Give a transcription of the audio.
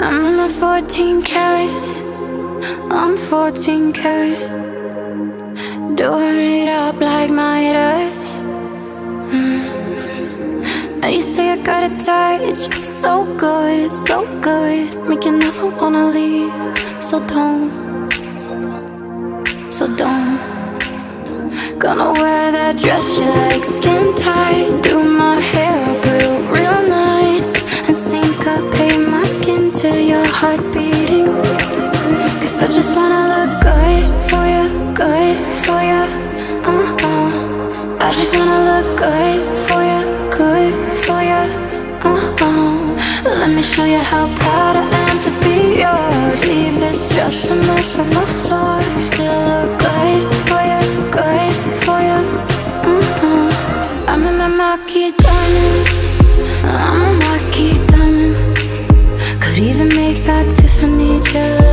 I'm in my 14 carats. I'm 14 karat. Doing it up like Midas. Mm. You say I got a touch, so good, so good. Make you never wanna leave. So don't, so don't. Gonna wear that dress you like, skin heart beating. Cause I just wanna look good for you, good for you. Uh uh. I just wanna look good for you, good for you. Uh uh. Let me show you how proud I am to be yours. Leave this dress a mess on the floor. Still look good for you, good for you. Uh uh. I'm in my marquise diamonds. I'm a marquise diamond. Could even jealous.